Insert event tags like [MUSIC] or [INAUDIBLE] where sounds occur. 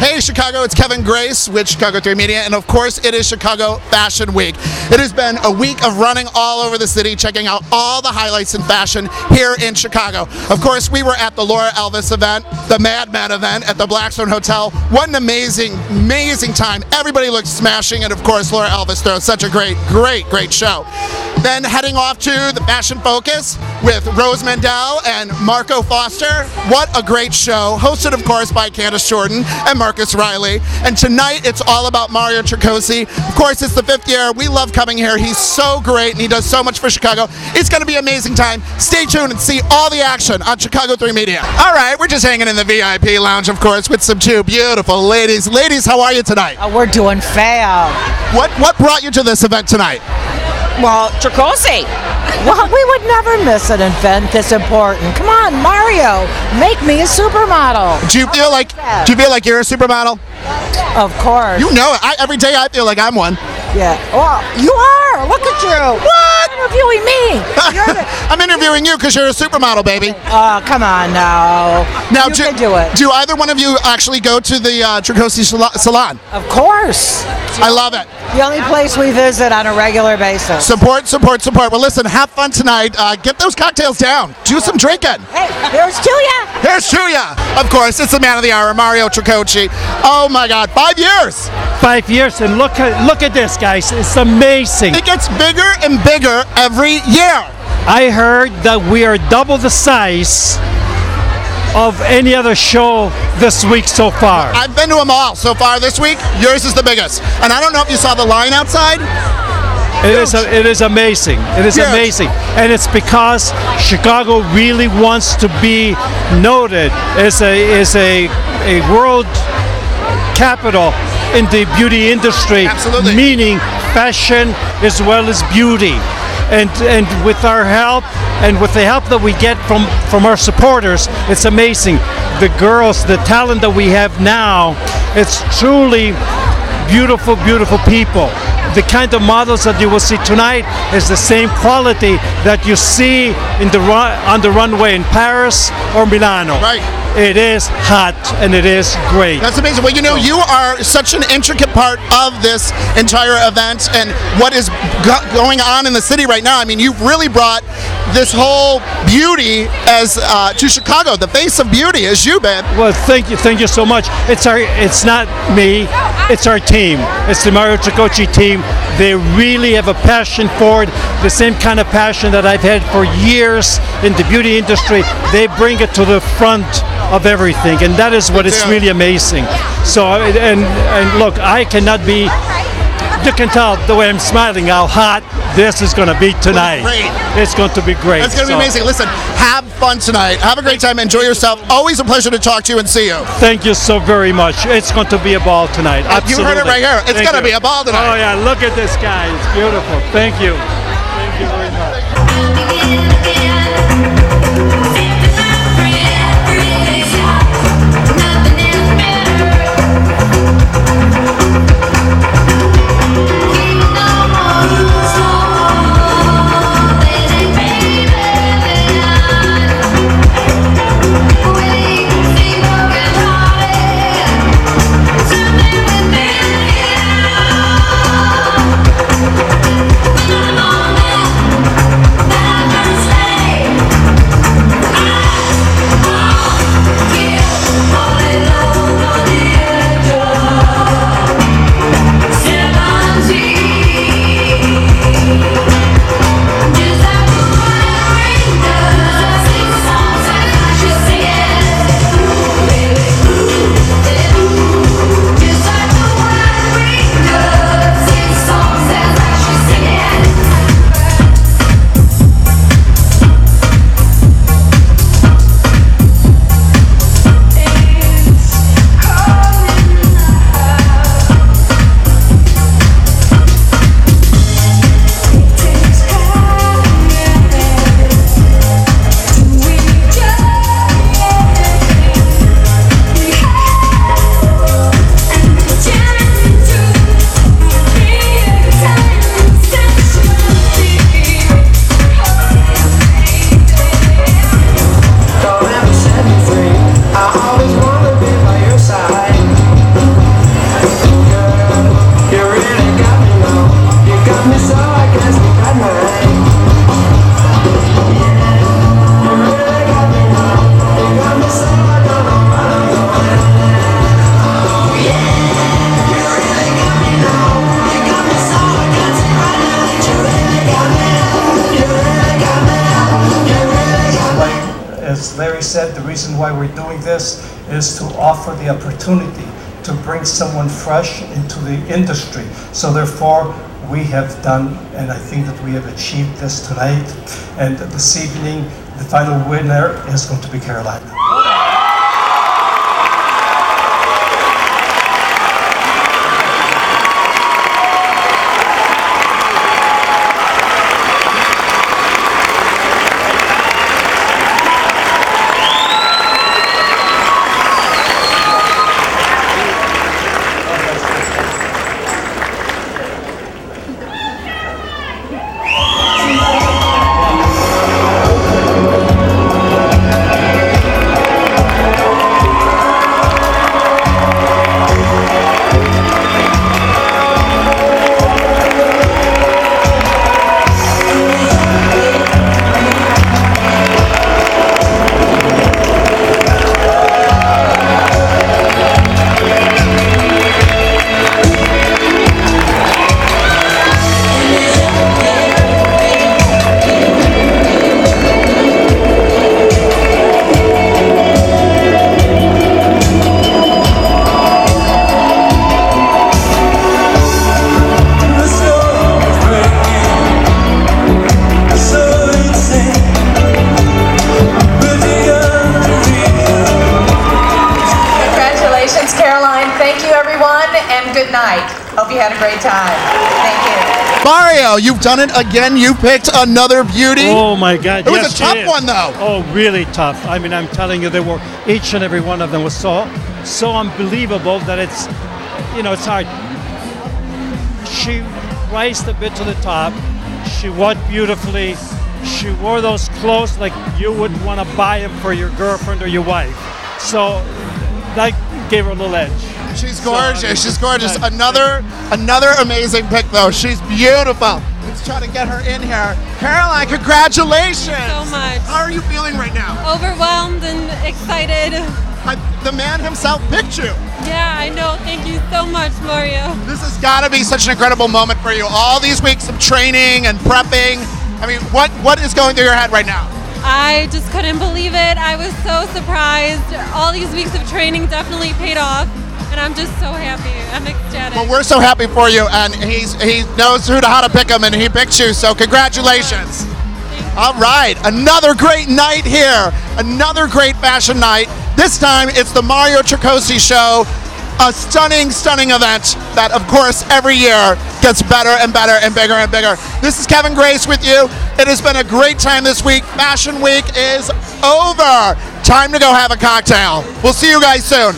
Hey, Chicago, it's Kevin Grace with Chicago 3 Media, and of course, it is Chicago Fashion Week. It has been a week of running all over the city, checking out all the highlights in fashion here in Chicago. Of course, we were at the Laura Elvis event, the Mad Men event at the Blackstone Hotel. What an amazing, amazing time. Everybody looked smashing, and of course, Laura Elvis throws such a great, great, great show. Then heading off to the Fashion Focus with Rose Mandel and Marco Foster. What a great show, hosted, of course, by Candace Jordan and Marcus Riley. And tonight, it's all about Mario Tricoci. Of course, it's the fifth year. We love coming here. He's so great, and he does so much for Chicago. It's going to be an amazing time. Stay tuned and see all the action on Chicago 3 Media. All right, we're just hanging in the VIP lounge, of course, with some two beautiful ladies. Ladies, how are you tonight? Oh, we're doing fab. What what brought you to this event tonight? Well, Tricoci. Well, we would never miss an event this important. Come on, Mario, make me a supermodel. Do you feel like do you feel like you're a supermodel? Of course. You know it. I, every day I feel like I'm one. Yeah. Well, you are. Look at you. What? Interviewing me. The, [LAUGHS] I'm interviewing you because you're a supermodel, baby. oh, come on now. Now, you do, can do it. do either one of you actually go to the uh, Tricoci sala- Salon? Of course. I love it. The only place we visit on a regular basis. Support, support, support. Well, listen, have fun tonight. Uh, get those cocktails down. Do some drinking. Hey, here's Julia. Here's Chuya. Of course, it's the man of the hour, Mario Tricoci. Oh my God, five years. Five years and look at look at this guys it's amazing It gets bigger and bigger every year. i heard that we are double the size of any other show this week so far I've been to them all so far this week. Yours is the biggest. And I don't know if you saw the line outside. it is a, it is amazing it is Huge. amazing and it's because chicago really wants to be noted as a as a a world capital in the beauty industry Absolutely. meaning fashion as well as beauty. And and with our help and with the help that we get from from our supporters it's amazing. The girls the talent that we have now it's truly beautiful beautiful people the kind of models that you will see tonight is the same quality that you see in the run, on the runway in Paris or Milano. Right. It is hot and it is great. That's amazing. Well, you know, you are such an intricate part of this entire event and what is go- going on in the city right now. I mean, you've really brought this whole beauty as uh, to Chicago. The face of beauty is you, babe. Well, thank you, thank you so much. It's our, it's not me, it's our team. It's the Mario Tricoci team. They really have a passion for it, the same kind of passion that I've had for years in the beauty industry. They bring it to the front of everything, and that is what is do. really amazing. So, and and look, I cannot be. You can tell the way I'm smiling how hot this is going to be tonight. Great. It's going to be great. It's going to be So, amazing. Listen, have fun tonight. Have a great time. Enjoy yourself. Always a pleasure to talk to you and see you. Thank you so very much. It's going to be a ball tonight. Absolutely. You heard it right here. It's gonna be a ball tonight. Oh yeah, look at this guy. It's beautiful. Thank you. We're doing this is to offer the opportunity to bring someone fresh into the industry. So therefore, we have done, and I think that we have achieved this tonight. And this evening, the final winner is going to be Carolina. Hope you had a great time. Thank you. Mario, you've done it again. You picked another beauty. Oh my God! It was a tough one, though. Oh, really tough. I mean, I'm telling you, they were each and every one of them was so so unbelievable that it's you know it's hard. She rised a bit to the top. She walked beautifully. She wore those clothes like you would want to buy them for your girlfriend or your wife. So that gave her a little edge. She's gorgeous. She's gorgeous. Another another amazing pick though. She's beautiful. Let's try to get her in here. Caroline, congratulations. so much. How are you feeling right now? Overwhelmed and excited. I, the man himself picked you. Yeah, I know. Thank you so much, Mario. This has got to be such an incredible moment for you. All these weeks of training and prepping. I mean, what what is going through your head right now? I just couldn't believe it. I was so surprised. All these weeks of training definitely paid off, and I'm just so happy. I'm ecstatic. Well, we're so happy for you, and he's he knows who to how to pick him, and he picked you. So congratulations. All right, another great night here. Another great fashion night. This time it's the Mario Tricoci show. A stunning, stunning event that, of course, every year gets better and better and bigger and bigger. This is Kevin Grace with you. It has been a great time this week. Fashion Week is over. Time to go have a cocktail. We'll see you guys soon.